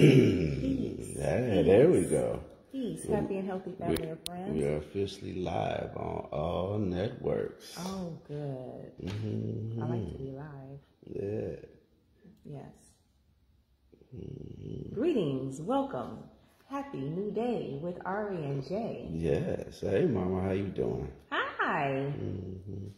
Peace. Yeah, there we go. Peace. Happy and healthy family and friends. We are officially live on all networks. Oh, good. hmm I like to be live. Yeah. Yes. Greetings. Welcome. Happy new day with Ari and Jay. Yes. Hey, Mama, how you doing? Hi. hmm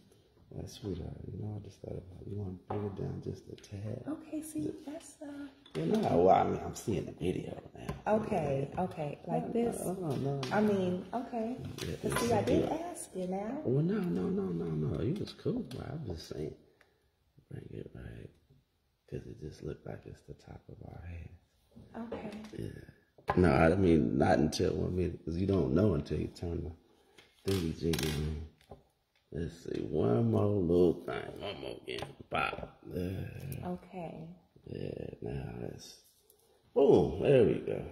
That's sweetheart. You know, I just thought about you want to bring it down just a tad. Okay, see, that's uh You know, well, I mean, I'm seeing the video now. okay, okay. Like this. Oh, no, no. I mean, okay. Yeah, see, I did ask you now. Well, no, no, no, no, no. You was cool. I was just saying, bring it right, because it just looked like it's the top of our head. Okay. Yeah. No, I mean not until I mean, because you don't know until you turn the thingy jiggy on. Let's see, one more little thing, one more again, pop. Yeah, Okay. yeah. Now that's boom. There we go.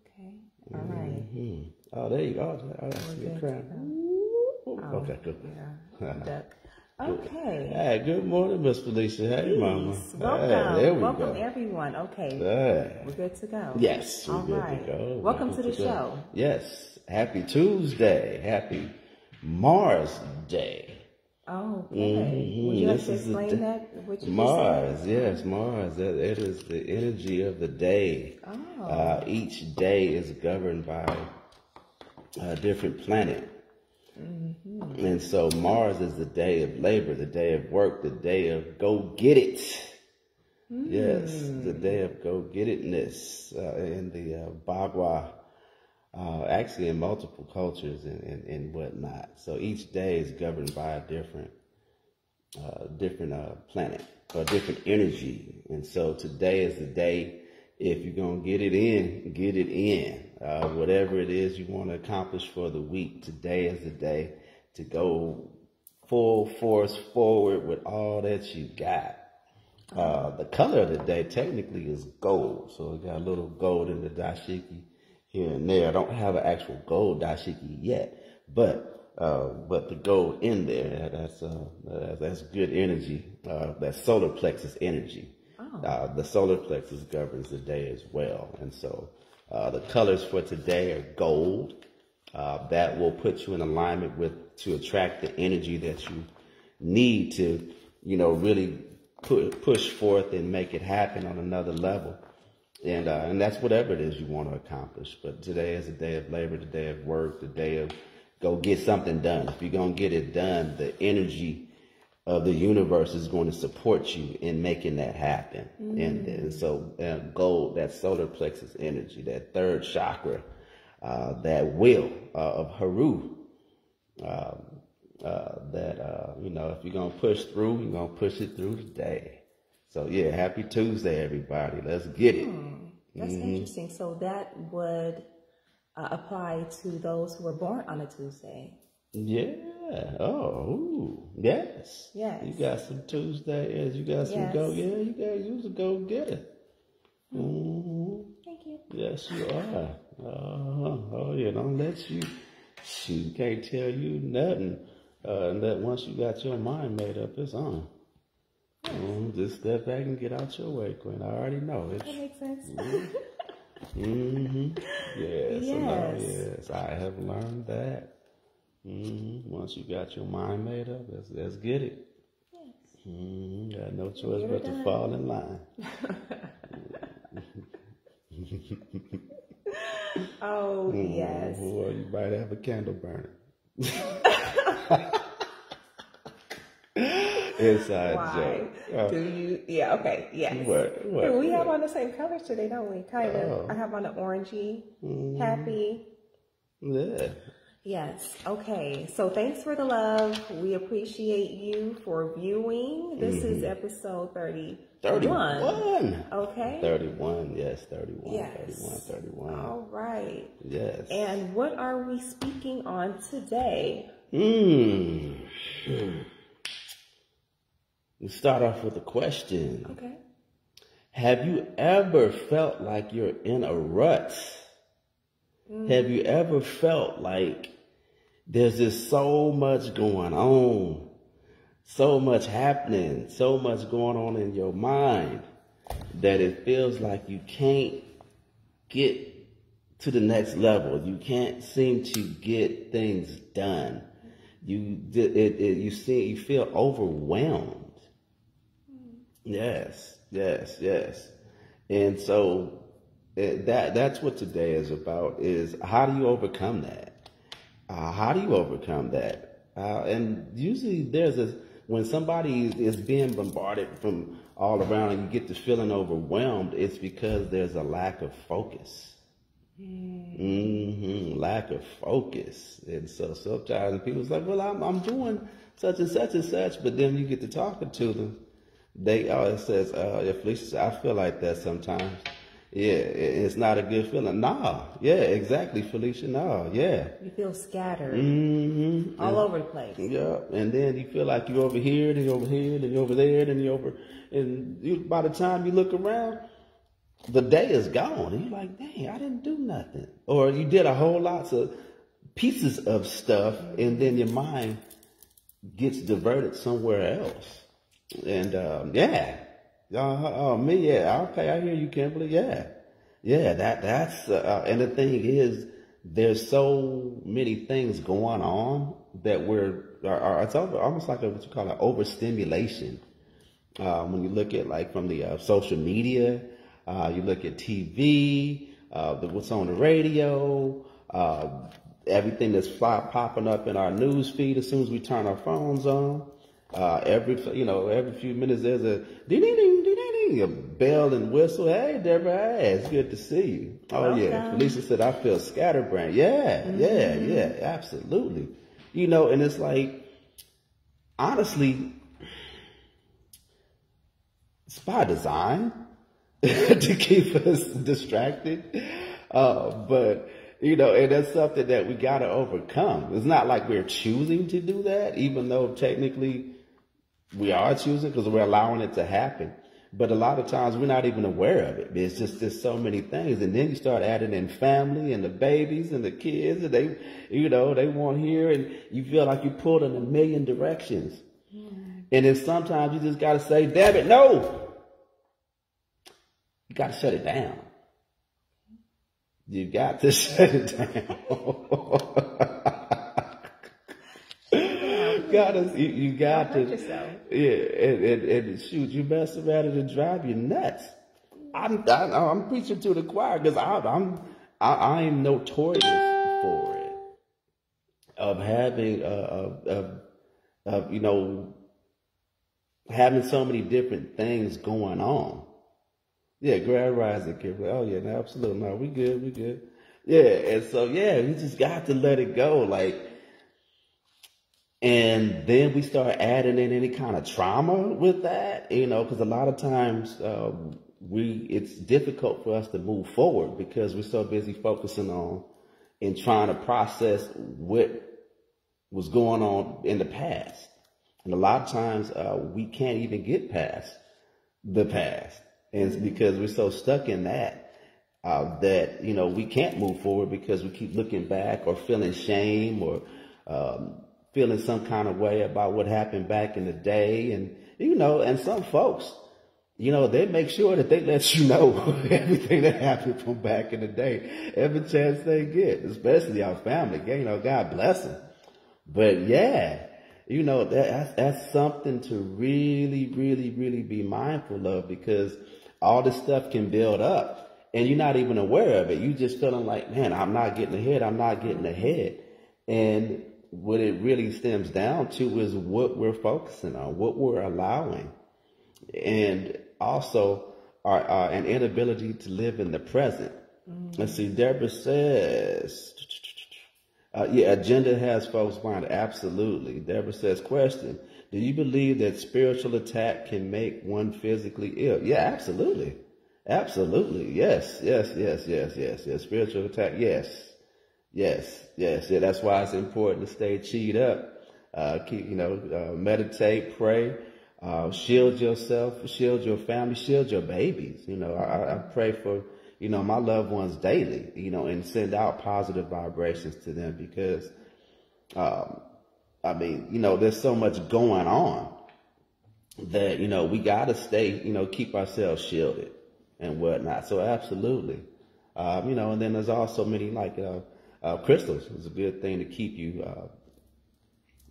Okay. All right. Hmm. Oh, there you go. Oh, that's We're good good crown. Oh, Okay, good. Yeah. Okay. Hey, good morning, Miss Felicia. Hey, Mama. Peace. Hey, Welcome. there we Welcome go. everyone. Okay. Hey. We're good to go. Yes, All right. to go. Welcome We're to the go. show. Yes. Happy Tuesday. Happy Mars Day. Oh, okay. Mhm. Would you like This to explain that? What you Mars, said? yes, Mars. That it is the energy of the day. Oh. Uh, each day is governed by a different planet. Mm-hmm. And so Mars is the day of labor, the day of work, the day of go get it. Yes, Mm. the day of go get itness uh, in the uh, Bagua, uh, actually in multiple cultures and, and, and whatnot. So each day is governed by a different, uh, different uh, planet or different energy. And so today is the day. If you're gonna get it in, get it in. Uh, whatever it is you want to accomplish for the week, today is the day to go full force forward with all that you got. Uh, the color of the day technically is gold, so we got a little gold in the dashiki here and there. I don't have an actual gold dashiki yet, but uh, but the gold in there that's uh, that's, good energy. Uh, that's solar plexus energy. Uh, the solar plexus governs the day as well, and so uh, the colors for today are gold. Uh, that will put you in alignment with to attract the energy that you need to, you know, really pu- push forth and make it happen on another level. And uh, and that's whatever it is you want to accomplish. But today is a day of labor, the day of work, the day of go get something done. If you're gonna get it done, the energy of the universe is going to support you in making that happen. And, and so uh, gold, that solar plexus energy, that third chakra, uh, that will uh, of Haru, um, uh, that, uh, you know, if you're going to push through, you're going to push it through today. So yeah, happy Tuesday, everybody. Let's get it. That's Mm-hmm. interesting. So that would uh, apply to those who were born on a Tuesday. Yeah. Oh, ooh. yes. Yes. You got some Tuesday. Yes, you got some Yes. go. Yeah, you got you was a go getter. hmm Thank you. Yes, you are. Uh-huh. Oh yeah, don't let you. She can't tell you nothing. Uh, and that once you got your mind made up, it's on. Mhm, Just step back and get out your way, Queen. I already know it. That makes sense. hmm Yes, so no, Yes. yes, I have learned that. hmm Once you got your mind made up, let's, let's get it. Yes. hmm Got no choice but it to fall in line. Oh, yes. Or you might have a candle burning. Inside Why joke. Uh, do you? Yeah. Okay. Yes. What- what- we have on the same colors today, don't we? Kind of. Oh. I have on the orangey, Mm-hmm. happy. yeah. Yes. Okay. So thanks for the love. We appreciate you for viewing. This Mm-hmm. is episode 31. 31. Okay. 31, yes, 31, Yes. 31, 31. All right. Yes. And what are we speaking on today? Hmm. We start off with a question. Okay. Have you ever felt like you're in a rut? Mm. Have you ever felt like there's just so much going on, so much happening, so much going on in your mind that it feels like you can't get to the next level. You can't seem to get things done. You it, it, you see you feel overwhelmed. Yes, yes, yes. And so it, that that's what today is about. Is how do you overcome that? Uh, how do you overcome that? Uh, and usually there's a when somebody is being bombarded from all around and you get the feeling overwhelmed, it's because there's a lack of focus. Mm-hmm. Lack of focus. And so sometimes people's like, well, I'm, I'm doing such and such and such, but then you get to talking to them. They always says, uh, if Felicia, I feel like that sometimes. Yeah, it's not a good feeling. Nah, yeah, exactly, Felicia. Nah, yeah. You feel scattered, mm-hmm. all and, over the place. Yeah, and then you feel like you're over here, then you're over here, then you're over there, then you're over, and you, by the time you look around, the day is gone. And you're like, dang, I didn't do nothing. Or you did a whole lot of pieces of stuff and then your mind gets diverted somewhere else. And um, yeah, uh, uh, me, yeah, okay, I hear you, Kimberly. Yeah, yeah, that that's uh, uh, and the thing is, there's so many things going on that we're are, are, it's almost like a, what you call it overstimulation. Uh, when you look at like from the uh, social media, uh, you look at TV, uh, the, what's on the radio, uh, everything that's fly, popping up in our news feed as soon as we turn our phones on. Uh, every you know every few minutes there's a ding ding ding ding ding a bell and whistle. Hey Deborah, hey, it's good to see you. Oh Welcome. yeah, Felicia said I feel scatterbrained. Yeah, mm-hmm. yeah, yeah, absolutely. You know, and it's like honestly, it's by design. to keep us distracted. Uh, but you know, and that's something that we got to overcome. It's not like we're choosing to do that, even though technically we are choosing because we're allowing it to happen. But a lot of times we're not even aware of it. It's just there's so many things, and then you start adding in family and the babies and the kids, and they, you know, they want here, and you feel like you're pulled in a million directions. Mm. And then sometimes you just got to say, "Damn it, no!" You got to shut it down. You got to shut it down. got to, you, you got to, yourself. yeah, and, and, and shoot, you mess around and drive you nuts. I'm, I, am preaching to the choir because I'm, I, I am notorious for it of having, uh, of, of, of, you know, having so many different things going on. Yeah, Grand Rising Kimberly. Oh yeah, no, absolutely. No, we good, we good. Yeah, and so yeah, we just got to let it go. Like and then we start adding in any kind of trauma with that, you know, because a lot of times uh, we it's difficult for us to move forward because we're so busy focusing on and trying to process what was going on in the past. And a lot of times uh, we can't even get past the past. And it's because we're so stuck in that, uh, that, you know, we can't move forward because we keep looking back or feeling shame or, um, feeling some kind of way about what happened back in the day. And, you know, and some folks, you know, they make sure that they let you know everything that happened from back in the day, every chance they get, especially our family. You know, God bless them. But yeah, you know, that, that's, that's something to really, really, really be mindful of because all this stuff can build up and you're not even aware of it. You just feeling like, man, I'm not getting ahead. I'm not getting ahead. And what it really stems down to is what we're focusing on, what we're allowing, and also our, our an inability to live in the present. Mm-hmm. Let's see. Deborah says, uh, yeah, agenda has folks mind. Absolutely. Deborah says, question. Do you believe that spiritual attack can make one physically ill? Yeah, absolutely. Absolutely. Yes, yes, yes, yes, yes, yes. Spiritual attack. Yes, yes, yes. Yeah, that's why it's important to stay cheat up. Uh, keep, you know, uh, meditate, pray, uh, shield yourself, shield your family, shield your babies. You know, I, I pray for, you know, my loved ones daily, you know, and send out positive vibrations to them because, um, I mean, you know, there's so much going on that, you know, we got to stay, you know, keep ourselves shielded and whatnot. So absolutely. Um, you know, and then there's also many like uh, uh, crystals. is a good thing to keep you uh,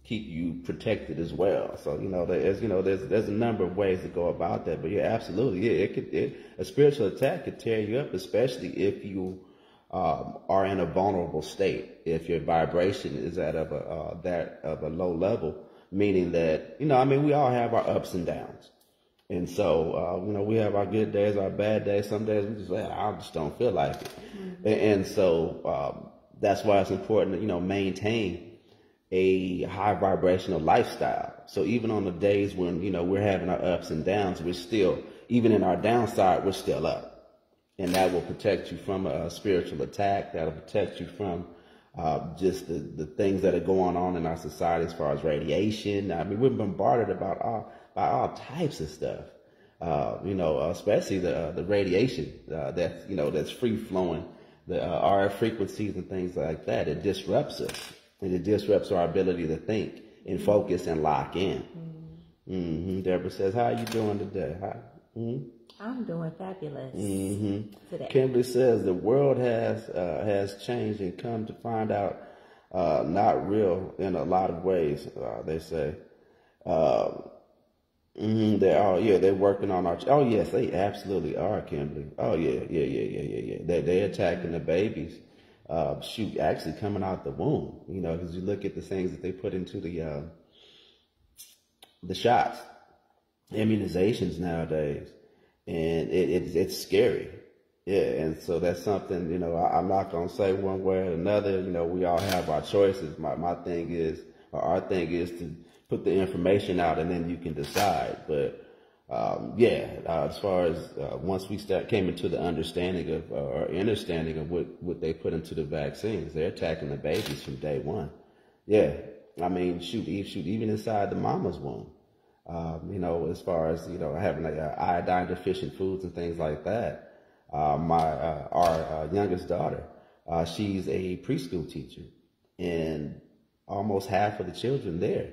keep you protected as well. So you know, there's you know, there's there's a number of ways to go about that. But yeah, absolutely, yeah, it could it, a spiritual attack could tear you up, especially if you um, are in a vulnerable state. If your vibration is at of a uh, that of a low level, meaning that you know, I mean, we all have our ups and downs. And so, uh, you know, we have our good days, our bad days. Some days we just, I just don't feel like it. Mm-hmm. And, and, so, um, that's why it's important to, you know, maintain a high vibrational lifestyle. So even on the days when, you know, we're having our ups and downs, we're still, even in our downside, we're still up. And that will protect you from a spiritual attack. That'll protect you from uh, just the, the things that are going on in our society as far as radiation. I mean, we're bombarded about all, by all types of stuff. Uh, you know, especially the uh, the radiation uh, that's you know that's free flowing, the uh, RF frequencies and things like that. It disrupts us and it disrupts our ability to think and focus and lock in. Mm-hmm. Mm-hmm. Deborah says, "How are you doing today?" Hi. Mm-hmm. I'm doing fabulous mm-hmm. today. Kimberly says the world has uh, has changed and come to find out uh, not real in a lot of ways. Uh, they say. Mm-hmm, they are, yeah, they're working on our. Oh yes, they absolutely are, Kimberly. Oh yeah, yeah, yeah, yeah, yeah, yeah. They they attacking the babies uh, shoot, actually coming out the womb. You know, because you look at the things that they put into the uh, the shots, immunizations nowadays, and it, it, it's scary. Yeah, and so that's something you know. I, am not gonna say one way or another. You know, we all have our choices. My my thing is, or our thing is to put the information out, and then you can decide. But um, yeah, uh, as far as uh, once we start came into the understanding of uh, or understanding of what, what they put into the vaccines, they're attacking the babies from day one. Yeah, I mean, shoot, shoot, even inside the mama's womb. Um, you know, as far as you know, having like uh, iodine deficient foods and things like that. Uh, my uh, our youngest daughter, she's a preschool teacher, and almost half of the children there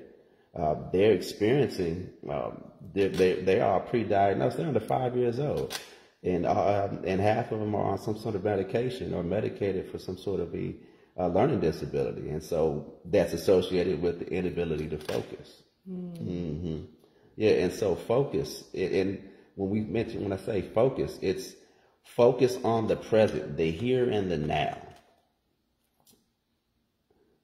uh, they're experiencing, um, they they are pre-diagnosed. They're under five years old, and uh, and half of them are on some sort of medication or medicated for some sort of a uh, learning disability, and so that's associated with the inability to focus. Mm. Mm-hmm. Yeah, and so focus, and when we mention when I say focus, it's focus on the present, the here and the now.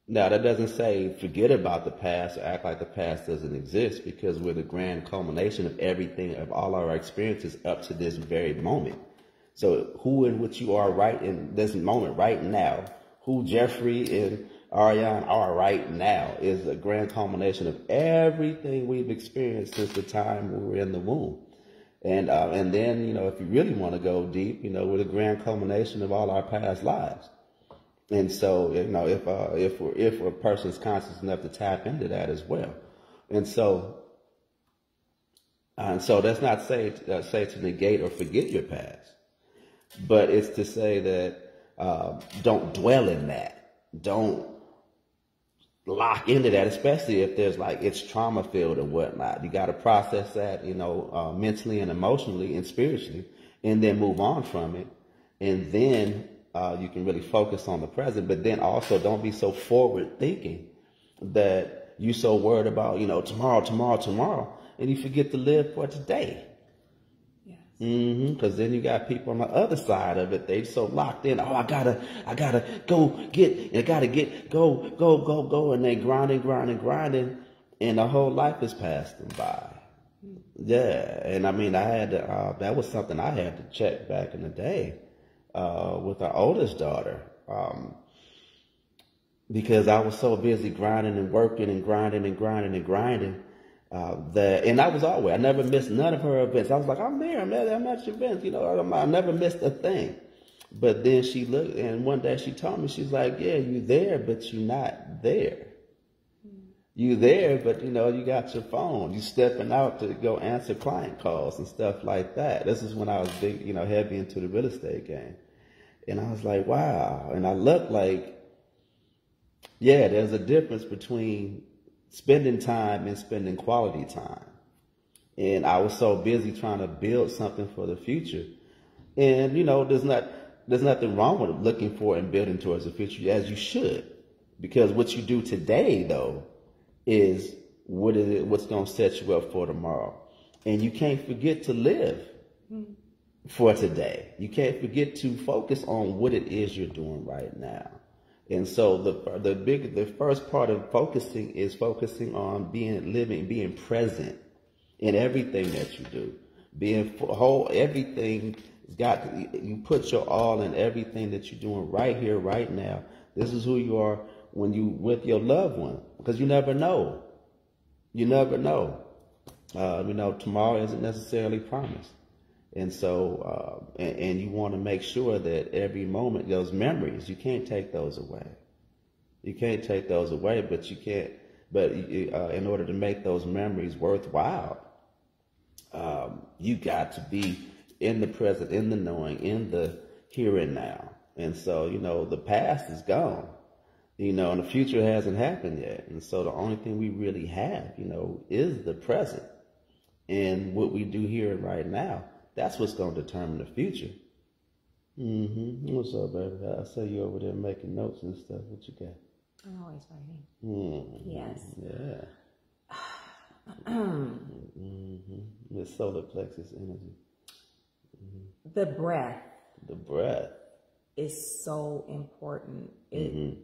Now, that doesn't say forget about the past or act like the past doesn't exist because we're the grand culmination of everything, of all our experiences up to this very moment. So, who and what you are right in this moment, right now, who Jeffrey and Ariane are right now is a grand culmination of everything we've experienced since the time we were in the womb. And, uh, and then, you know, if you really want to go deep, you know, we're the grand culmination of all our past lives. And so, you know, if uh, if if a person's conscious enough to tap into that as well, and so, and so that's not say uh, say to negate or forget your past, but it's to say that uh, don't dwell in that, don't lock into that, especially if there's like it's trauma filled and whatnot. You got to process that, you know, uh, mentally and emotionally and spiritually, and then move on from it, and then uh, you can really focus on the present, but then also don't be so forward thinking that you're so worried about, you know, tomorrow, tomorrow, tomorrow, and you forget to live for today. Yes. Mm-hmm. Because then you got people on the other side of it. They so locked in. Oh, I gotta, I gotta go get, I gotta get, go, go, go, go, and they grinding, grinding, grinding, and the whole life passed them by. Yeah, and I mean, I had to, uh, that was something I had to check back in the day uh, with our oldest daughter um, because I was so busy grinding and working and grinding and grinding and grinding. Uh, that and I was always I never missed none of her events. I was like, I'm there, I'm there, I'm at your events, you know. I never missed a thing. But then she looked, and one day she told me, she's like, "Yeah, you're there, but you're not there. You're there, but you know, you got your phone. You stepping out to go answer client calls and stuff like that. This is when I was big, you know, heavy into the real estate game. And I was like, wow. And I looked like, yeah, there's a difference between spending time and spending quality time. And I was so busy trying to build something for the future. And, you know, there's not, There's nothing wrong with looking for and building towards the future as you should. Because what you do today though is what is it, what's going to set you up for tomorrow. And you can't forget to live hmm. for today. You can't forget to focus on what it is you're doing right now. And so the the big the first part of focusing is focusing on being living, being present in everything that you do. Being whole, everything got you put your all in everything that you're doing right here, right now. This is who you are when you with your loved one, because you never know. You never know. Uh, you know, tomorrow isn't necessarily promised. And so, uh, and, and, you want to make sure that every moment, those memories, you can't take those away. You can't take those away, but you can't, but uh, in order to make those memories worthwhile, um, you got to be in the present, in the knowing, in the here and now. And so, you know, the past is gone, you know, and the future hasn't happened yet. And so the only thing we really have, you know, is the present and what we do here and right now that's what's going to determine the future. Mm-hmm. What's up, baby? I say you over there making notes and stuff. What you got? I'm always writing. Mm-hmm. Yes. Yeah. mm-hmm. The solar plexus energy. Mm-hmm. The breath. The breath is so important. It mm-hmm.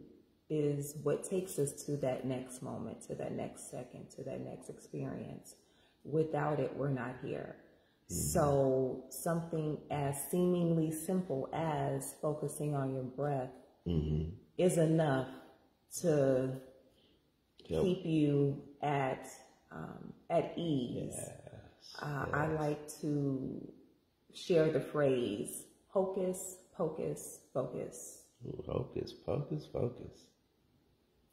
is what takes us to that next moment, to that next second, to that next experience. Without it, we're not here. So something as seemingly simple as focusing on your breath mm-hmm. is enough to yep. keep you at um, at ease. Yes. Uh, yes. I like to share the phrase hocus pocus focus. Ooh, hocus pocus focus.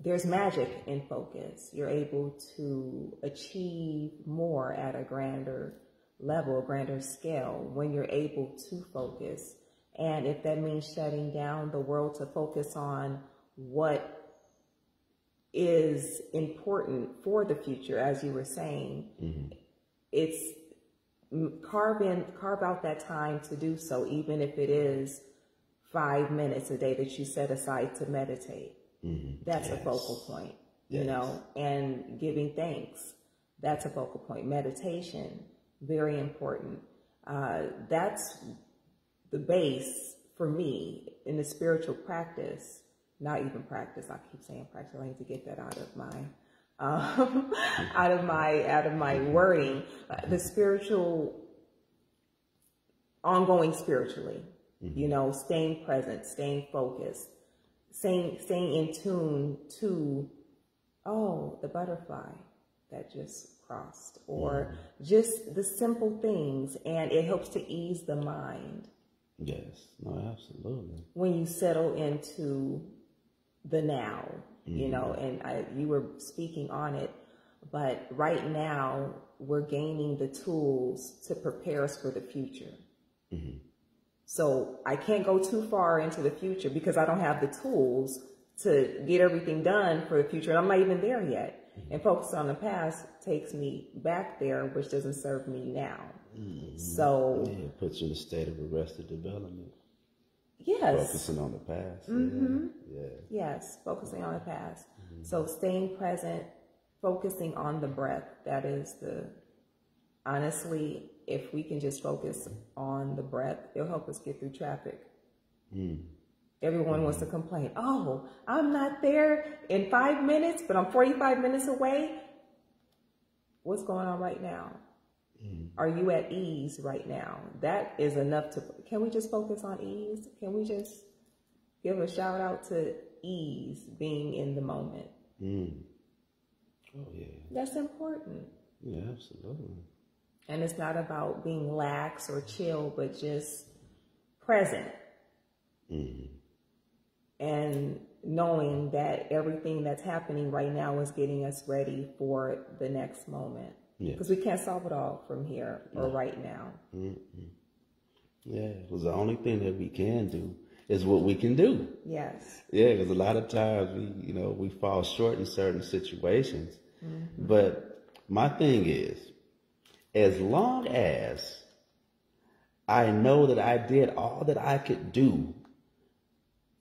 There's magic in focus. You're able to achieve more at a grander level, grander scale when you're able to focus. And if that means shutting down the world to focus on what is important for the future, as you were saying, mm-hmm. it's carve in, carve out that time to do so, even if it is five minutes a day that you set aside to meditate. Mm-hmm. That's yes. a focal point, yes. you know, and giving thanks. That's a focal point. Meditation very important. Uh, that's the base for me in the spiritual practice, not even practice. I keep saying practice. I need to get that out of my, um, out of my, out of my wording. Uh, the spiritual, ongoing spiritually, mm-hmm. you know, staying present, staying focused, staying, staying in tune to, oh, the butterfly that just crossed or just the simple things and it helps to ease the mind. Yes, no, absolutely. When you settle into the now, mm-hmm. you know, and I, you were speaking on it, but right now we're gaining the tools to prepare us for the future. Mm-hmm. So I can't go too far into the future because I don't have the tools to get everything done for the future. And I'm not even there yet. And focus on the past takes me back there, which doesn't serve me now. Mm-hmm. So yeah, it puts you in a state of arrested development. Yes. Focusing on the past. Mm-hmm. Yeah. Yes, focusing on the past. Mm-hmm. So staying present, focusing on the breath. That is the honestly, if we can just focus on the breath, it'll help us get through traffic. Mm. Everyone wants to complain. Oh, I'm not there in five minutes, but I'm 45 minutes away. What's going on right now? Mm. Are you at ease right now? That is enough to, can we just focus on ease? Can we just give a shout out to ease, being in the moment? Mm. Oh, yeah. That's important. Yeah, absolutely. And it's not about being lax or chill, but just present. Mm and knowing that everything that's happening right now is getting us ready for the next moment. Because we can't solve it all from here or right now. Mm-hmm. Yeah, because the only thing that we can do is what we can do. Yes. Yeah, because a lot of times we, you know, we fall short in certain situations. Mm-hmm. But my thing is, as long as I know that I did all that I could do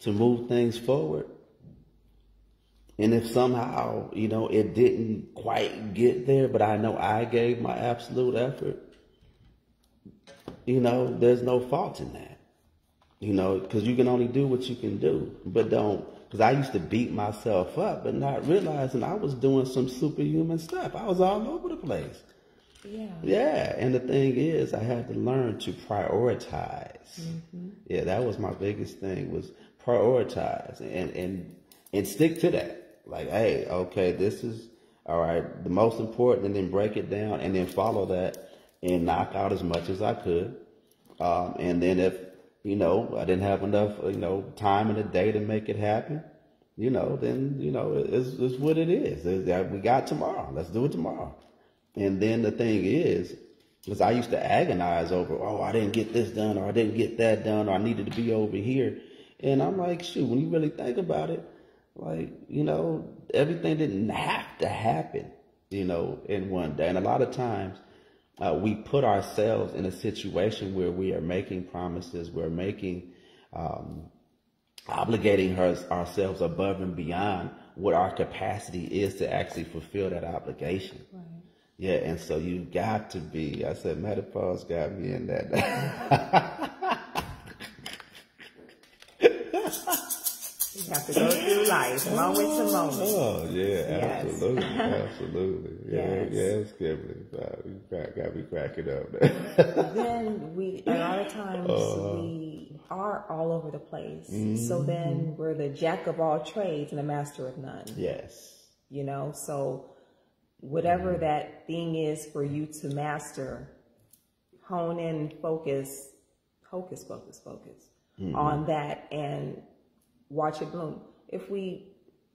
to move things forward. And if somehow, you know, it didn't quite get there, but I know I gave my absolute effort, you know, there's no fault in that. You know, because you can only do what you can do, but don't. Because I used to beat myself up, but not realizing I was doing some superhuman stuff. I was all over the place. Yeah. Yeah, and the thing is, I had to learn to prioritize. Mm-hmm. Yeah, that was my biggest thing was prioritize and and and stick to that. Like, hey, okay, this is all right, the most important, and then break it down, and then follow that and knock out as much as I could. Um, and then if you know I didn't have enough, you know, time in the day to make it happen, you know, then you know it's, it's what it is. It's, we got tomorrow. Let's do it tomorrow. And then the thing is, because I used to agonize over, oh, I didn't get this done, or I didn't get that done, or I needed to be over here. And I'm like, shoot, when you really think about it, like, you know, everything didn't have to happen, you know, in one day. And a lot of times, uh, we put ourselves in a situation where we are making promises, we're making, um, obligating her, ourselves above and beyond what our capacity is to actually fulfill that obligation. Right. Yeah, and so you got to be. I said, menopause got me in that. you have to go through life, moment to moment. Oh yeah, yes. absolutely, absolutely. Yeah, yes, yes Kimberly, you got, got me cracking up. then we, a lot of times, uh, we are all over the place. Mm-hmm. So then we're the jack of all trades and the master of none. Yes. You know, so whatever mm-hmm. that thing is for you to master, hone in, focus, focus, focus, focus mm-hmm. on that and watch it bloom. If we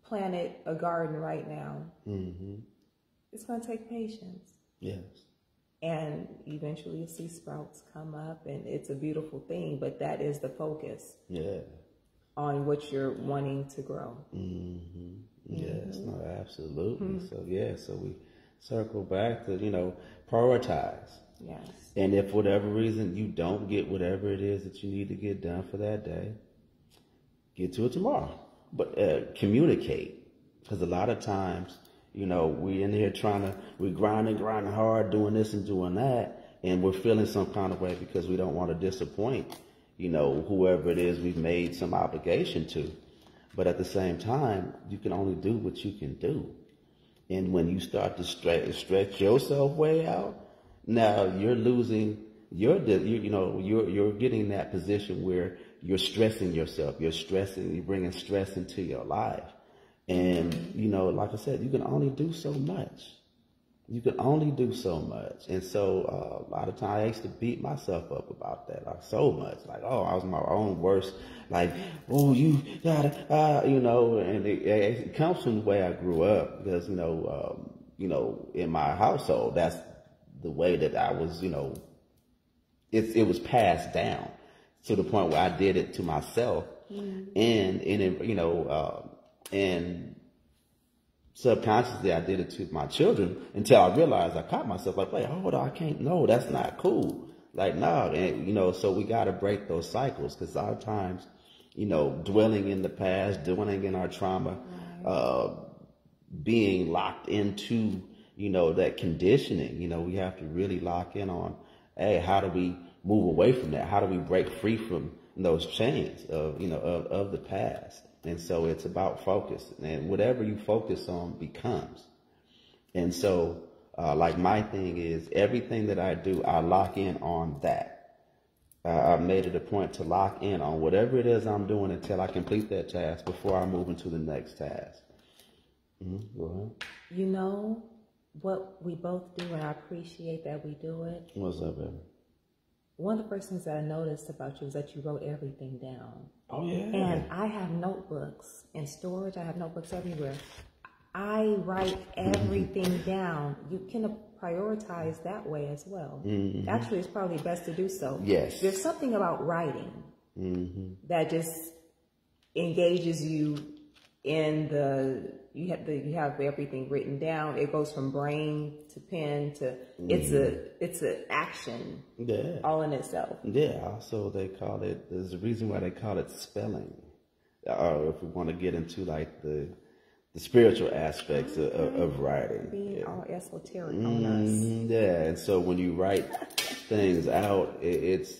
planted a garden right now, mm-hmm. it's going to take patience. Yes. And eventually you'll see sprouts come up and it's a beautiful thing, but that is the focus. Yeah. On what you're wanting to grow. Mm-hmm. Yes, mm-hmm. no, absolutely. Mm-hmm. So yeah, so we circle back to you know prioritize. Yes. And if for whatever reason you don't get whatever it is that you need to get done for that day, get to it tomorrow. But uh, communicate, because a lot of times, you know, we're in here trying to we're grinding, grinding hard, doing this and doing that, and we're feeling some kind of way because we don't want to disappoint, you know, whoever it is we've made some obligation to. But at the same time, you can only do what you can do. And when you start to stretch, stretch yourself way out, now you're losing your, you, you know, you're, you're getting that position where you're stressing yourself. You're stressing, you're bringing stress into your life. And, you know, like I said, you can only do so much you can only do so much. And so uh, a lot of times I used to beat myself up about that, like so much. Like, oh, I was my own worst. Like, oh, you gotta, uh, you know, and it, it, comes from the way I grew up because, you know, um, you know, in my household, that's the way that I was, you know, it, it was passed down to the point where I did it to myself. Mm-hmm. And, and, you know, uh, and subconsciously I did it to my children until I realized I caught myself like, wait, hold on, I can't, no, that's not cool. Like, no, and you know, so we got to break those cycles because a lot of times, you know, dwelling in the past, dwelling in our trauma, uh, being locked into, you know, that conditioning, you know, we have to really lock in on, hey, how do we move away from that? How do we break free from those chains of, you know, of, of the past? And so it's about focus and whatever you focus on becomes. And so, uh, like my thing is everything that I do, I lock in on that. Uh, I've made it a point to lock in on whatever it is I'm doing until I complete that task before I move into the next task. Mm-hmm. Go ahead. You know what we both do, and I appreciate that we do it. What's up, baby? One of the first things that I noticed about you is that you wrote everything down. Oh yeah. And I have notebooks in storage. I have notebooks everywhere. I write everything down. You can prioritize that way as well. Mm-hmm. Actually, it's probably best to do so. Yes. There's something about writing mm-hmm. that just engages you in the you have the you have everything written down. It goes from brain to pen to mm-hmm. it's a mm-hmm. it's an action. Yeah. All in itself. Yeah. Also, they call it. There's a reason why they call it spelling. or if we want to get into like the the spiritual aspects of, of writing. Being yeah. all esoteric on us. Mm-hmm, yeah, and so when you write things out, it, it's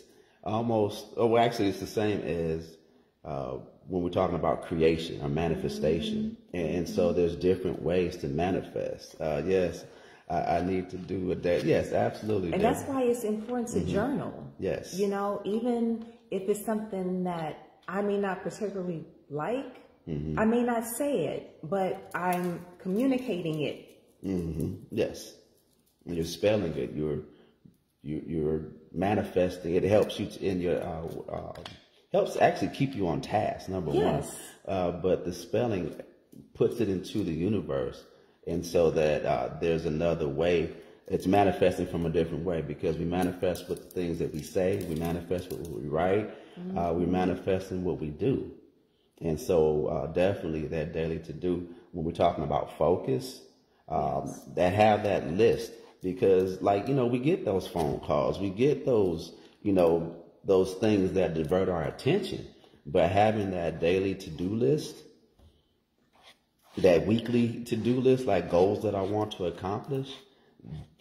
almost, oh, well, actually, it's the same as uh, when we're talking about creation or manifestation. And, and, so there's different ways to manifest. Uh, yes, I, I, need to do a day. Yes, absolutely. And that's why it's important to mm-hmm. journal. Yes. You know, even if it's something that I may not particularly like, Mm-hmm. I may not say it, but I'm communicating it. Mm-hmm. Yes, and you're spelling it. You're you, you're manifesting. It helps you in your uh, uh, helps actually keep you on task. Number yes. one, uh, but the spelling puts it into the universe, and so that uh, there's another way. It's manifesting from a different way because we manifest with the things that we say. We manifest with what we write. Mm-hmm. we manifest in what we do. And so uh, definitely that daily to do when we're talking about focus, um, yes. that have that list because like, you know, we get those phone calls, we get those, you know, those things that divert our attention, but having that daily to-do list, that weekly to-do list, like goals that I want to accomplish,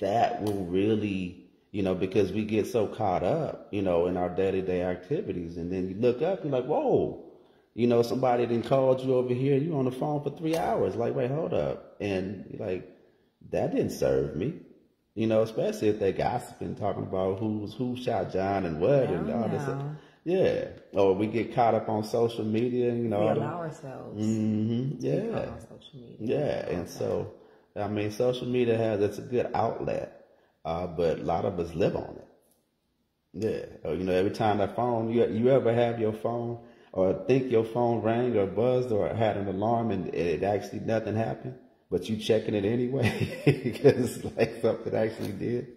that will really, you know, because we get so caught up, you know, in our day-to-day activities. And then you look up and you're like, whoa, you know, somebody then called you over here, you're on the phone for three hours. Like, wait, hold up. And like, that didn't serve me. You know, especially if they gossiping, talking about who's who shot John and what and all this. Yeah. Or we get caught up on social media, you know. We allow ourselves. Mm-hmm. Yeah. Yeah. And so, I mean, social media has, it's a good outlet, uh, but a lot of us live on it. Yeah. Or, you know, every time that phone, you, you ever have your phone or think your phone rang or buzzed or had an alarm and it actually nothing happened, but you checking it anyway because like something actually did.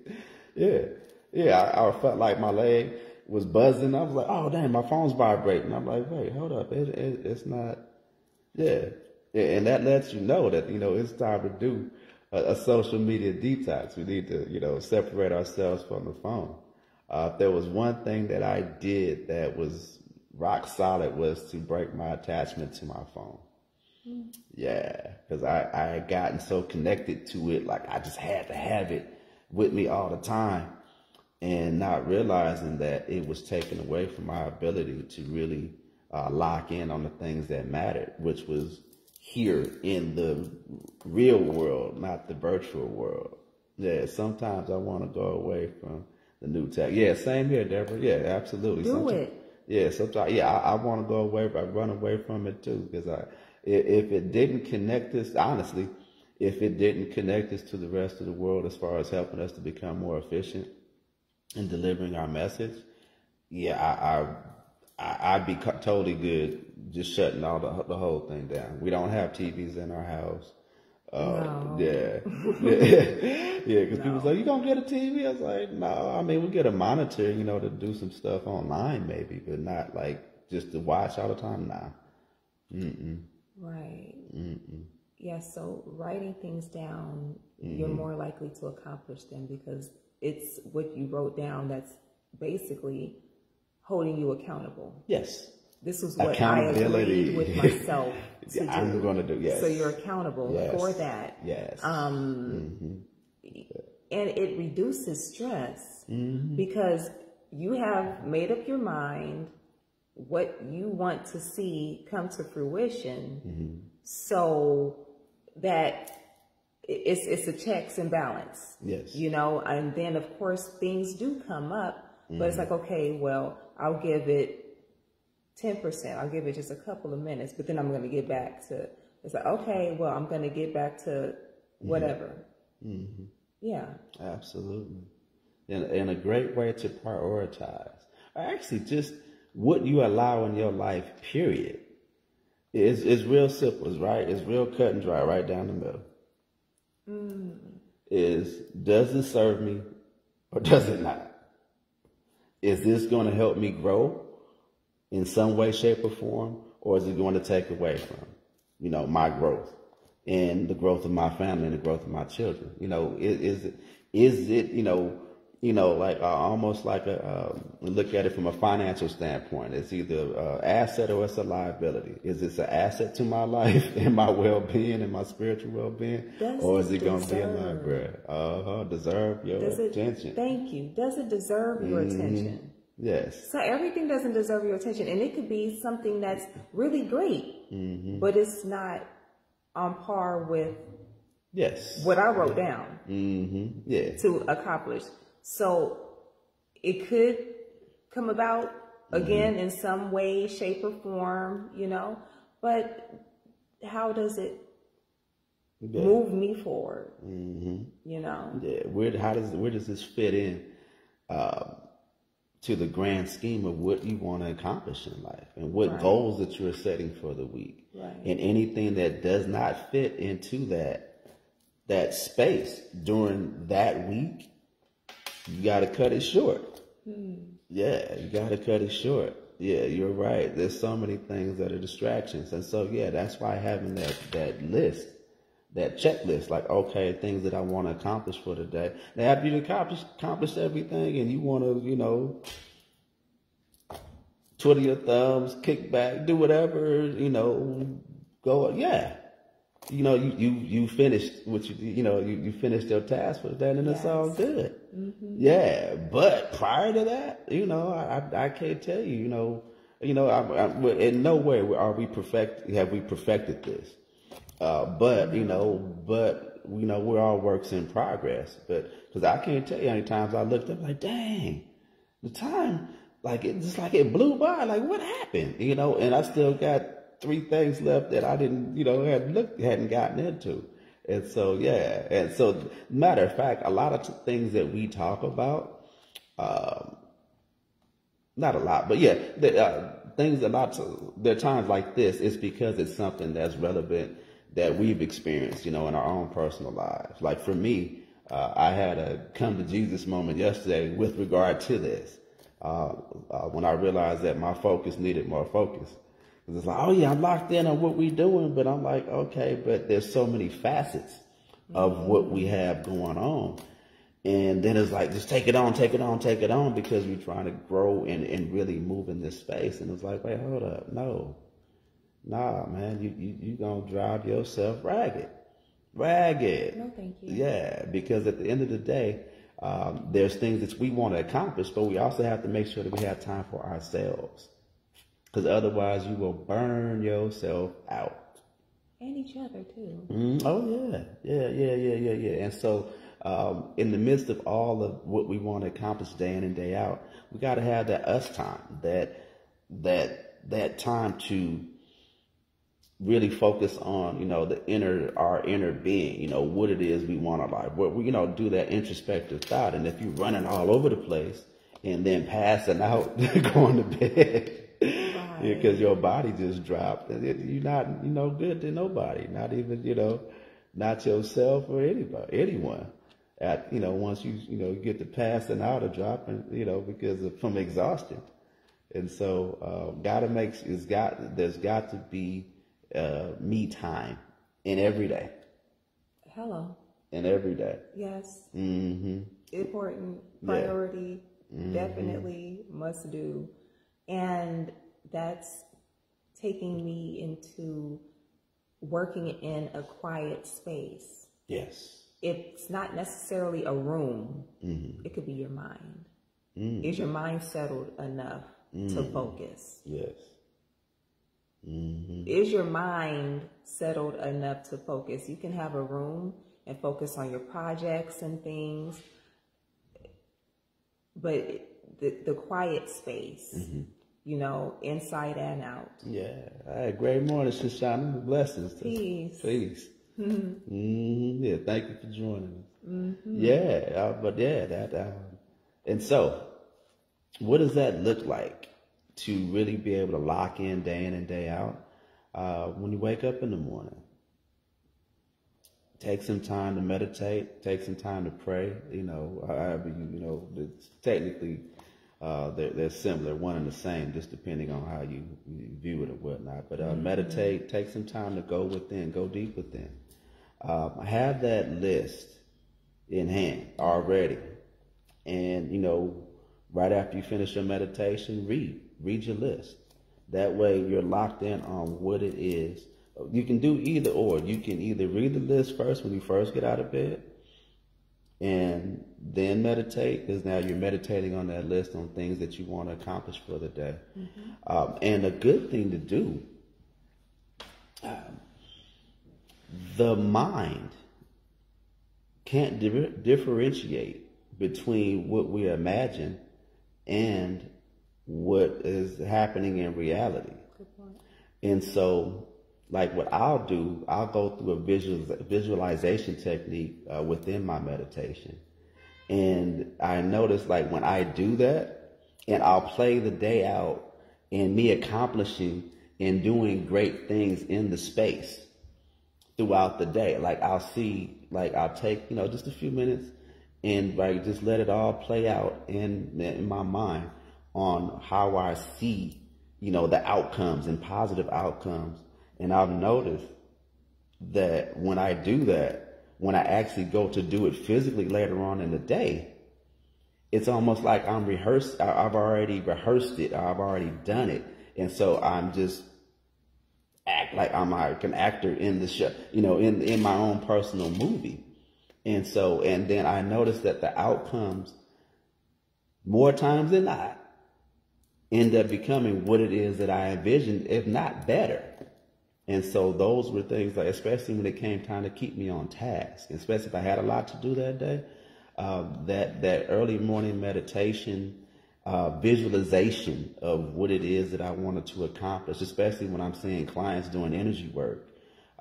Yeah. Yeah. I, I, felt like my leg was buzzing. I was like, oh, damn, my phone's vibrating. I'm like, wait, hold up. It, it, it's not. Yeah. And that lets you know that, you know, it's time to do a, a social media detox. We need to, you know, separate ourselves from the phone. Uh, if there was one thing that I did that was rock solid was to break my attachment to my phone. Mm. Yeah, because I, I had gotten so connected to it, like I just had to have it with me all the time, and not realizing that it was taken away from my ability to really uh, lock in on the things that mattered, which was here in the real world, not the virtual world. Yeah, sometimes I want to go away from the new tech. Yeah, same here, Deborah. Yeah, absolutely. Do sometimes, it yeah, sometimes, yeah, I, I want to go away, but I run away from it too because I, if it didn't connect us, honestly, if it didn't connect us to the rest of the world as far as helping us to become more efficient in delivering our message, yeah, I, I, I'd be totally good just shutting all the, the whole thing down. We don't have TVs in our house. Uh, no. Yeah, yeah, yeah. Because no. people say, "You gonna get a TV?" I was like, "No, I mean we get a monitor, you know, to do some stuff online, maybe, but not like just to watch all the time." Nah. Mm-mm. Right. Mm-mm. Yeah. So writing things down, mm-hmm. you're more likely to accomplish them because it's what you wrote down that's basically holding you accountable. Yes. This is what I agreed with myself to do. I'm going to do. Yes. So you're accountable yes. for that. Yes. Um, mm-hmm. and it reduces stress mm-hmm. because you have made up your mind what you want to see come to fruition, mm-hmm. so that it's it's a checks and balance. Yes. You know, and then of course things do come up, but it's mm-hmm. like okay, well, I'll give it 10%. I'll give it just a couple of minutes, but then I'm going to get back to, it's like, okay, well, I'm going to get back to mm-hmm. whatever. Mm-hmm. Yeah. Absolutely. And, and a great way to prioritize. Actually, just what you allow in your life, period. It's, it's real simple, right? It's real cut and dry, right down the middle. Mm. Is does it serve me or does it not? Is this going to help me grow in some way, shape, or form, or is it going to take away from, you know, my growth and the growth of my family and the growth of my children? You know, is, is it, is it, you know, you know, like uh, almost like a uh, look at it from a financial standpoint. It's either an asset or it's a liability. Is this an asset to my life and my well being and my spiritual well being, or is it going to be a library? Uh huh. Deserve your Does it, attention. Thank you. Does it deserve your mm-hmm. attention? Yes. So everything doesn't deserve your attention, and it could be something that's really great, mm-hmm. but it's not on par with yes what I wrote down. Mm-hmm. Yeah. To accomplish. So it could come about again mm-hmm. in some way, shape, or form, you know, but how does it yeah. move me forward? Mm-hmm. You know? Yeah. Where, how does, where does this fit in? Uh, to the grand scheme of what you want to accomplish in life and what right. goals that you're setting for the week. Right. And anything that does not fit into that that space during that week you got to cut it short. Hmm. Yeah, you got to cut it short. Yeah, you're right. There's so many things that are distractions, and so yeah, that's why having that that list, that checklist, like okay, things that I want to accomplish for today. Now, after you accomplish accomplish everything, and you want to, you know, twiddle your thumbs, kick back, do whatever, you know, go. Yeah, you know, you, you, you finished what you, you know, you, you finished your task for that and yes. it's all good. Mm-hmm. Yeah. But prior to that, you know, I, I can't tell you, you know, you know, I, I, in no way are we perfect, have we perfected this. Uh, but, you know, but, you know, we're all works in progress. But, cause I can't tell you how many times I looked up like, dang, the time, like it just like it blew by. Like what happened? You know, and I still got three things left that I didn't, you know, hadn't looked, hadn't gotten into. And so, yeah. And so, matter of fact, a lot of things that we talk about, um, not a lot, but yeah, the, uh, things a lot, there are times like this, it's because it's something that's relevant that we've experienced, you know, in our own personal lives. Like for me, uh, I had a come to Jesus moment yesterday with regard to this. Uh, uh when I realized that my focus needed more focus. Cause it's like, oh yeah, I'm locked in on what we're doing, but I'm like, okay, but there's so many facets of what we have going on. And then it's like, just take it on, take it on, take it on, because we're trying to grow and, and really move in this space. And it's like, wait, hold up. No. Nah, man, you, you, you gonna drive yourself ragged. Ragged. No, thank you. Yeah, because at the end of the day, um, there's things that we want to accomplish, but we also have to make sure that we have time for ourselves because otherwise you will burn yourself out. And each other too. Mm, oh yeah, yeah, yeah, yeah, yeah, yeah. And so, um, in the midst of all of what we want to accomplish day in and day out, we got to have that us time, that that that time to really focus on you know the inner our inner being you know what it is we want our life what we you know do that introspective thought and if you're running all over the place and then passing out going to bed because your body just dropped. You're not, you know, good to nobody. Not even, you know, not yourself or anybody, anyone. At you know, once you you know get to passing out or dropping, you know, because of from exhaustion. And so, um, gotta make it's got there's got to be uh, me time in every day. Hello. In every day. Yes. Mm-hmm. Important priority. Yeah. Mm-hmm. Definitely must do. And that's taking me into working in a quiet space. Yes. It's not necessarily a room. Mm-hmm. It could be your mind. Mm-hmm. Is your mind settled enough mm-hmm. to focus? Yes. Mm-hmm. Is your mind settled enough to focus? You can have a room and focus on your projects and things, but the, the quiet space mm-hmm you know, inside and out. Yeah. All right. Great morning, Shoshana. Blessings. Peace. Peace. Mm-hmm. Mm-hmm. Yeah. Thank you for joining us. Mm-hmm. Yeah. Uh, but yeah, that. Um, and so, what does that look like to really be able to lock in day in and day out uh, when you wake up in the morning? Take some time to meditate. Take some time to pray. You know, I, you know, it's technically uh, they're, they're similar, one and the same, just depending on how you, view it or whatnot. But uh, mm-hmm. meditate, take some time to go within, go deep within. Um, have that list in hand already. And, you know, right after you finish your meditation, read. Read your list. That way you're locked in on what it is. You can do either or. You can either read the list first when you first get out of bed and then meditate because now you're meditating on that list on things that you want to accomplish for the day. Mm-hmm. Um, and a good thing to do, um, the mind can't di- differentiate between what we imagine and what is happening in reality. And so, like what I'll do, I'll go through a visual, visualization technique uh, within my meditation. And I notice like when I do that and I'll play the day out and me accomplishing and doing great things in the space throughout the day. Like I'll see, like I'll take, you know, just a few minutes and like just let it all play out in in my mind on how I see, you know, the outcomes and positive outcomes. And I've noticed that when I do that, when I actually go to do it physically later on in the day, it's almost like I'm rehearsed. I've already rehearsed it. I've already done it. And so I'm just act like I'm like an actor in the show, you know, in, in my own personal movie. And so, and then I noticed that the outcomes, more times than not, end up becoming what it is that I envisioned, if not better. And so those were things like, especially when it came time to keep me on task, especially if I had a lot to do that day, uh, that, that early morning meditation, uh, visualization of what it is that I wanted to accomplish, especially when I'm seeing clients doing energy work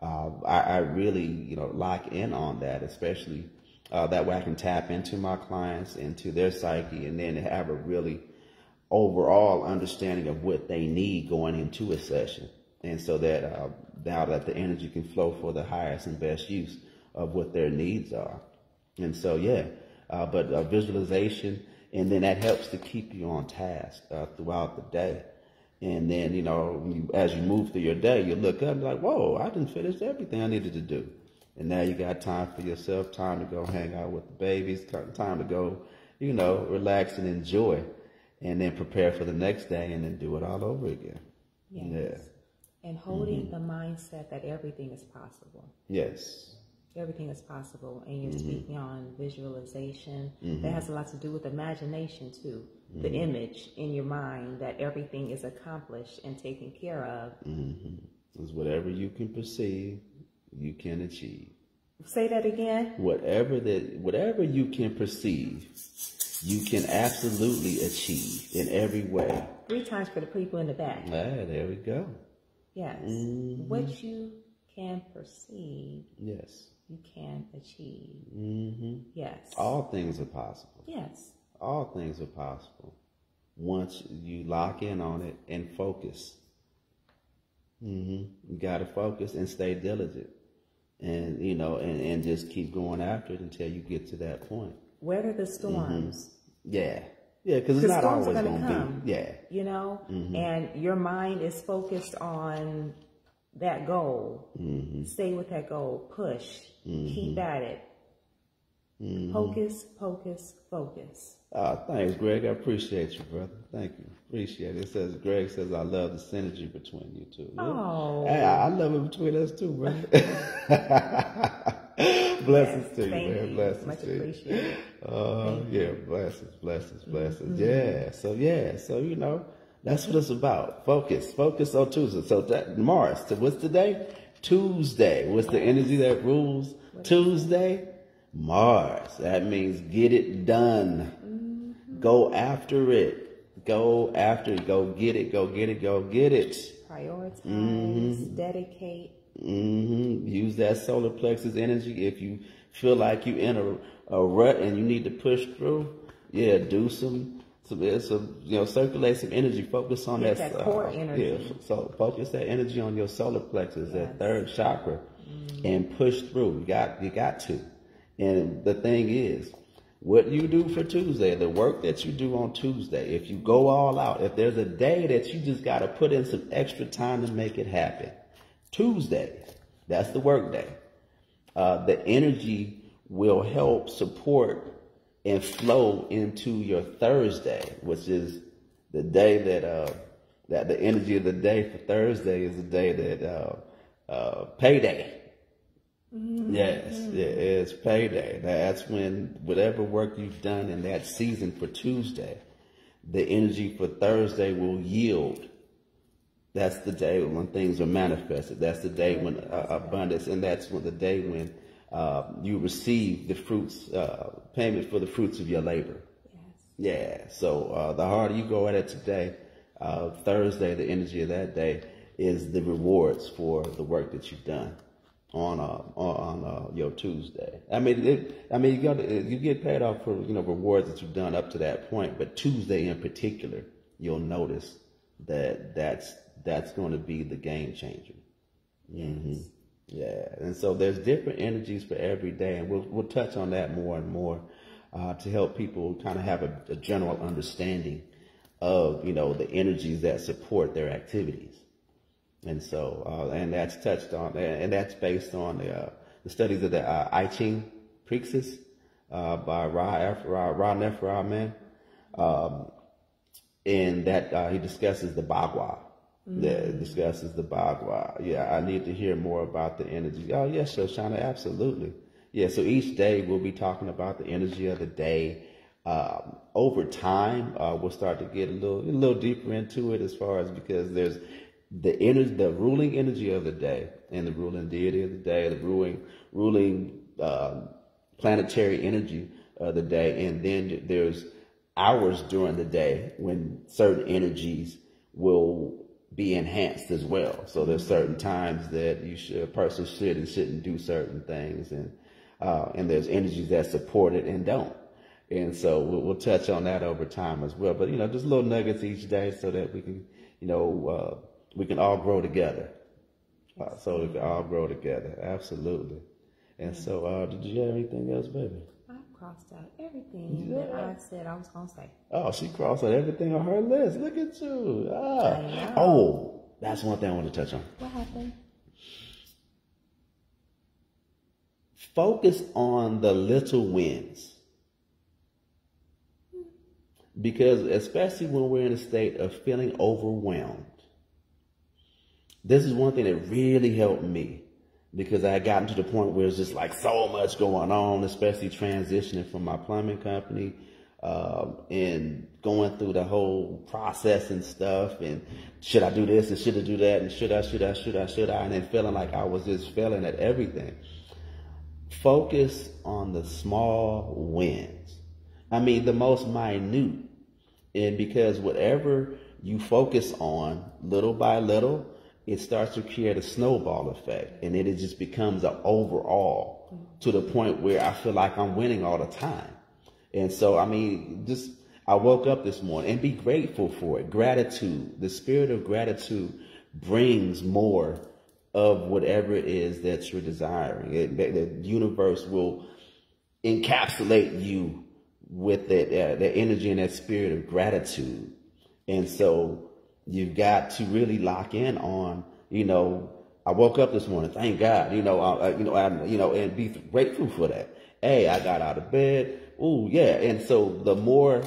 uh, I, I, really, you know, lock in on that, especially uh, that way I can tap into my clients, into their psyche, and then have a really overall understanding of what they need going into a session. And so that uh, now that the energy can flow for the highest and best use of what their needs are. And so, yeah, uh, but visualization, and then that helps to keep you on task uh, throughout the day. And then, you know, you, as you move through your day, you look up and like, whoa, I didn't finish everything I needed to do. And now you got time for yourself, time to go hang out with the babies, time to go, you know, relax and enjoy. And then prepare for the next day and then do it all over again. Yes. Yeah. And holding mm-hmm. the mindset that everything is possible. Yes everything is possible and you're mm-hmm. speaking on visualization mm-hmm. that has a lot to do with imagination too mm-hmm. the image in your mind that everything is accomplished and taken care of mm-hmm. is whatever you can perceive you can achieve say that again whatever that whatever you can perceive you can absolutely achieve in every way three times for the people in the back ah, there we go yes mm-hmm. what you can perceive yes you can achieve. Mm-hmm. Yes. All things are possible. Yes. All things are possible once you lock in on it and focus. Mm-hmm. You got to focus and stay diligent, and you know, and, and just keep going after it until you get to that point. Weather the storms. Mm-hmm. Yeah. Yeah, because it's not always going to be. Yeah. You know, mm-hmm. and your mind is focused on that goal. Mm-hmm. Stay with that goal. Push. Mm-hmm. Keep at it. Mm-hmm. Focus, focus, focus. Uh, thanks, Greg. I appreciate you, brother. Thank you. Appreciate it. It says Greg says I love the synergy between you two. Oh, hey, I love it between us too, brother. blessings yes, to you, man. You. Blessings Much to appreciated. you. Uh, yeah, blessings, blessings, blessings. Mm-hmm. Yeah. So yeah. So you know, that's what it's about. Focus. Focus on Tuesday. So that, Mars. So what's today? Tuesday. What's the energy that rules Tuesday? Mars. That means get it done. Mm-hmm. Go after it. Go after it. Go get it. Go get it. Go get it. Prioritize. Mm-hmm. Dedicate. Mm-hmm. Use that solar plexus energy. If you feel like you're in a, a rut and you need to push through, yeah, do some some, some you know, circulate some energy. Focus on that, that uh, core energy. Yeah, so focus that energy on your solar plexus, yes. that third chakra, mm. and push through. You got, you got to. And the thing is, what you do for Tuesday, the work that you do on Tuesday, if you go all out, if there's a day that you just got to put in some extra time to make it happen, Tuesday, that's the work day. Uh, the energy will help support and flow into your Thursday, which is the day that uh, that the energy of the day for Thursday is the day that uh, uh, payday. Mm-hmm. Yes, it is payday. That's when whatever work you've done in that season for Tuesday, the energy for Thursday will yield. That's the day when things are manifested. That's the day when uh, abundance, and that's when the day when uh, you receive the fruits, uh, payment for the fruits of your labor. Yes. Yeah. So uh, the harder you go at it today, uh, Thursday, the energy of that day is the rewards for the work that you've done on uh, on uh, your Tuesday. I mean, it, I mean, you got you get paid off for you know rewards that you've done up to that point, but Tuesday in particular, you'll notice that that's that's going to be the game changer. Mm-hmm. Yeah, and so there's different energies for every day, and we'll we'll touch on that more and more uh, to help people kind of have a, a general understanding of you know the energies that support their activities. And so, uh, and that's touched on, and that's based on the, uh, the studies of the uh, I Ching Praxis uh, by Ra, Ra, Ra Nefer Amen. Um, and that uh, he discusses the Bagua. Mm-hmm. That discusses the Bagua. Yeah, I need to hear more about the energy. Oh, yes, Shoshana, absolutely. Yeah, so each day we'll be talking about the energy of the day. Um, over time, uh, we'll start to get a little, a little deeper into it as far as because there's the energy, the ruling energy of the day, and the ruling deity of the day, the ruling ruling um, planetary energy of the day, and then there's hours during the day when certain energies will be enhanced as well. So there's certain times that you should, a person should and shouldn't do certain things, and uh, and there's energies that support it and don't. And so we'll, we'll, touch on that over time as well. But you know, just little nuggets each day so that we can, you know. Uh, we can all grow together. Uh, so we can all grow together. Absolutely. And so, uh, did you have anything else, baby? Crossed out everything yeah. that I said I was going to say. Oh, she crossed out everything on her list. Look at you. Ah. Oh, that's one thing I want to touch on. What happened? Focus on the little wins. Because especially when we're in a state of feeling overwhelmed, this is one thing that really helped me because I had gotten to the point where it's just like so much going on, especially transitioning from my plumbing company um, and going through the whole process and stuff. And should I do this and should I do that and should I, should I, should I, should I, and then feeling like I was just failing at everything. Focus on the small wins. I mean, the most minute. And because whatever you focus on little by little, it starts to create a snowball effect and it just becomes an overall to the point where I feel like I'm winning all the time. And so, I mean, just, I woke up this morning and be grateful for it. Gratitude, the spirit of gratitude brings more of whatever it is that you're desiring. It, the universe will encapsulate you with that, uh, that energy and that spirit of gratitude. And so you've got to really lock in on, you know, I woke up this morning, thank God, you know, I, you know, I, you know, and be grateful for that. Hey, I got out of bed. Ooh, yeah. And so the more,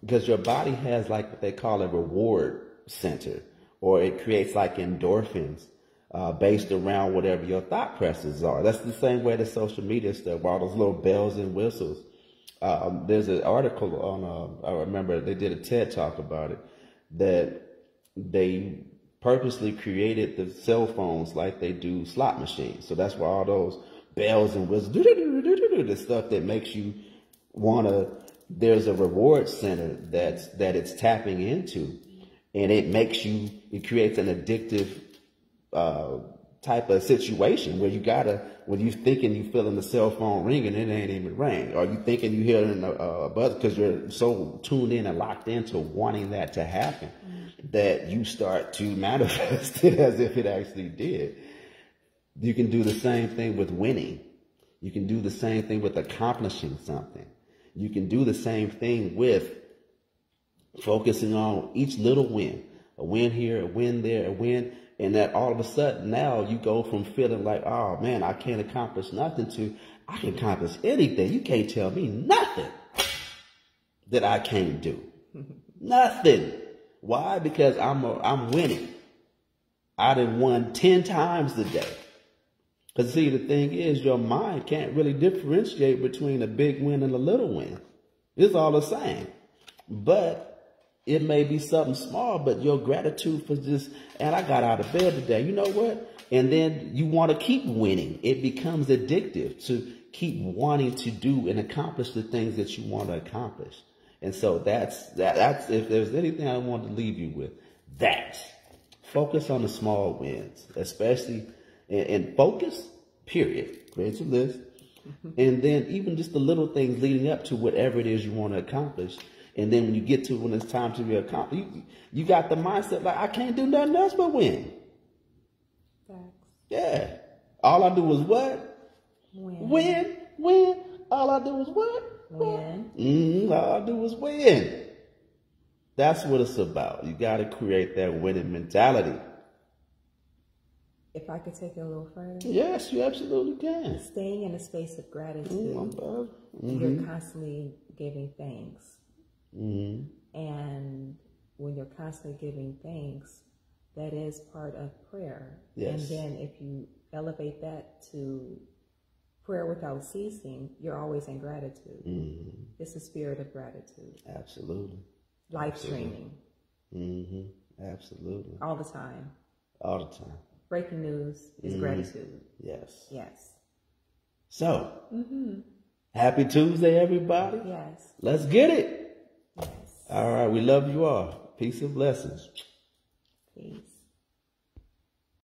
because your body has like what they call a reward center, or it creates like endorphins uh, based around whatever your thought processes are. That's the same way the social media stuff, all those little bells and whistles. Um, there's an article on, uh, I remember they did a TED talk about it, that they purposely created the cell phones like they do slot machines. So that's why all those bells and whistles, the stuff that makes you want to, there's a reward center that's, that it's tapping into and it makes you, it creates an addictive, uh, type of situation where you gotta, when you thinking you feeling the cell phone ringing, it ain't even ring. Or you thinking you hearing a, a buzz because you're so tuned in and locked into wanting that to happen that you start to manifest it as if it actually did. You can do the same thing with winning. You can do the same thing with accomplishing something. You can do the same thing with focusing on each little win. A win here, a win there, a win and that all of a sudden now you go from feeling like, oh man, I can't accomplish nothing to I can accomplish anything. You can't tell me nothing. that I can't do. Nothing. Why? Because I'm a, I'm winning. I done won 10 times today. Because see, the thing is, your mind can't really differentiate between a big win and a little win. It's all the same. But it may be something small, but your gratitude for just, and I got out of bed today. You know what? And then you want to keep winning. It becomes addictive to keep wanting to do and accomplish the things that you want to accomplish. And so that's, that, that's, if there's anything I want to leave you with, that. Focus on the small wins, especially, and, and focus, period. Create your list. Mm-hmm. and then even just the little things leading up to whatever it is you want to accomplish. And then when you get to when it's time to be accomplished, you, you got the mindset like, I can't do nothing else but win. Facts. Yeah. All I do is what? Win. Win. Win. All I do is what? Win. Mm-hmm. All I do is win. That's what it's about. You got to create that winning mentality. If I could take it a little further. Yes, you absolutely can. Staying in a space of gratitude. Mm-hmm. You're constantly giving thanks. Mm-hmm. And when you're constantly giving thanks, that is part of prayer. Yes. And then if you elevate that to prayer without ceasing, you're always in gratitude. Mm-hmm. It's a spirit of gratitude. Absolutely. Live streaming. Mm-hmm. Absolutely. All the time. All the time. Breaking news is mm-hmm. gratitude. Yes. Yes. So, mm-hmm. happy Tuesday, everybody. Yes. Let's get it. All right. We love you all. Peace and blessings. Peace.